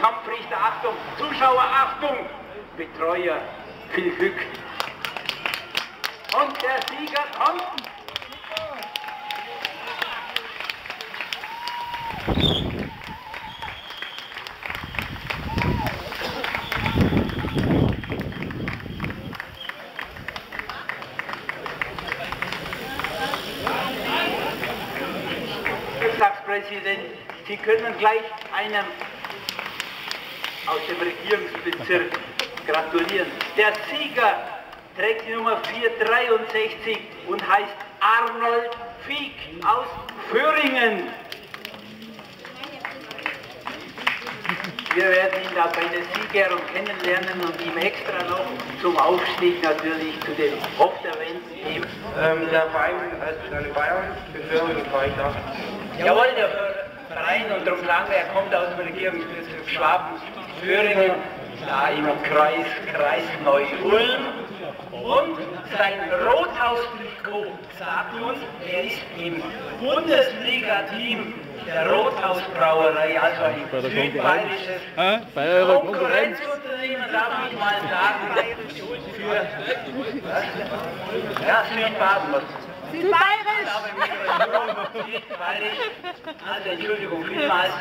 Kampfrichter, Achtung, Zuschauer, Achtung, Betreuer, viel Glück. Und der Sieger kommt. Präsident, Sie können gleich einem aus dem Regierungsbezirk gratulieren. Der Sieger trägt die Nummer 463 und heißt Arnold Fieck aus Föhringen. Wir werden ihn da bei der Siegerehrung kennenlernen und ihm extra noch zum Aufstieg natürlich zu den Haupterwähnten geben. Ähm, der Verein heißt eine Bayern, für Föhringen fahre ich da. Jawohl, der Verein und darum sagen wir, er kommt aus dem Regierungsbezirk Schwaben, Föhringen, da im Kreis, Kreis Neu-Ulm. Und sein Rothaus-Trikot sagt uns, er ist im Bundesliga-Team der Rothausbrauerei, also ein südbayerisches. Konkurrenzunternehmen, darf ich mal sagen, für ja, Südbaden. Südbayerisch! Südbayerisch, also Entschuldigung vielmals,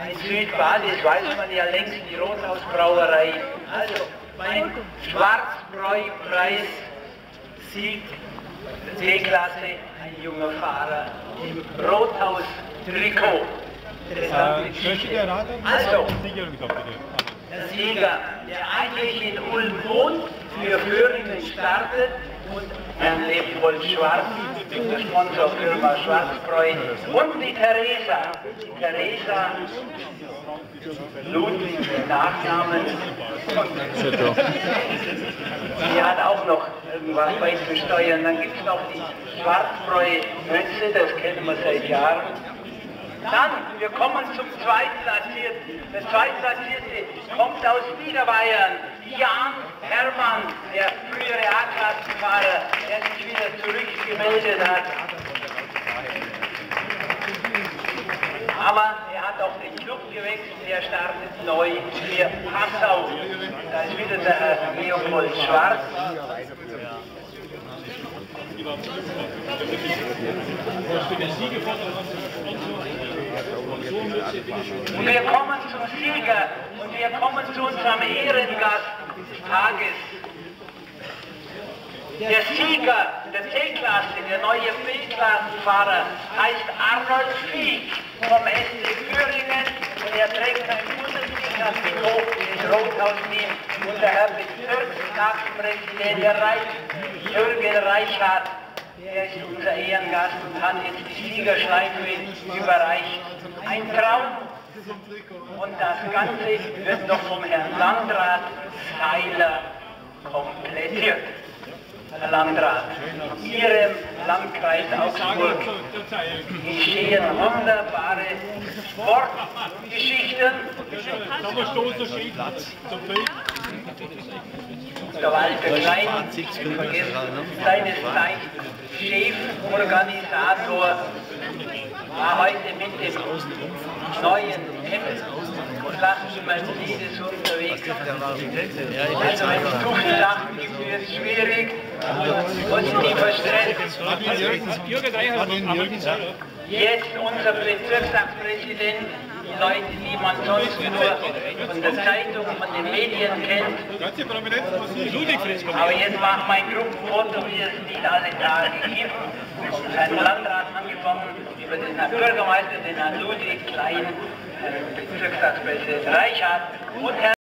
ein Südbadisch weiß man ja längst, die Rothausbrauerei. Also mein Schwarzbräupreis siegt C-Klasse, ein junger Fahrer im Rothaus-Trikot. Also, der Sieger, der eigentlich in Ulm wohnt, für Föhringen startet Herrn Leopold Schwarz, der Sponsorfirma Schwarzbräu und die Theresa, Theresa Ludwig, den Nachnamen. Die hat auch noch irgendwas beizusteuern. Dann gibt es noch die Schwarzbräu Mütze, das kennen wir seit Jahren. Dann, wir kommen zum Zweitplatzierten. Der Zweitplatzierte kommt aus Niederbayern. Jan Hermann, der frühere A-Klassenfahrer, der sich wieder zurückgemeldet hat. Aber er hat auch den Club gewechselt, er startet neu für Passau. Da ist wieder der Herr Leopold Schwarz. Und wir kommen zum Sieger und wir kommen zu unserem Ehrengast des Tages. Der Sieger der C-Klasse, der neue B-Klassenfahrer, heißt Arnold Fieck vom SC Thüringen und er trägt ein Bundesliga-Trikot des Rothaus-Team und der Herr Bezirksratspräsident der Reich, Jürgen Reichhardt, der ist unser Ehrengast und hat jetzt die Siegerschleife überreicht. Ein Traum. Und das Ganze wird noch vom Herrn Landrat Seiler komplettiert. Landrat, in Ihrem Landkreis Augsburg geschehen wunderbare Sportgeschichten. Der Walter Klein, seines Zeichens Cheforganisator, war heute mit dem neuen Hemd Mercedes unterwegs. Also wenn es Tuchelsachen gibt, wird es schwierig und die verstresst. Jetzt unser Bezirksratspräsident, die Leute, die man sonst nur von der Zeitung, von den Medien kennt. Aber jetzt macht mein Gruppenfoto, wie es nicht alle Tage gibt. Herrn Landrat angefangen, über den Herrn Bürgermeister, den Herrn Ludwig Klein, Herrn Bezirksratspräsident Reichhardt und Herrn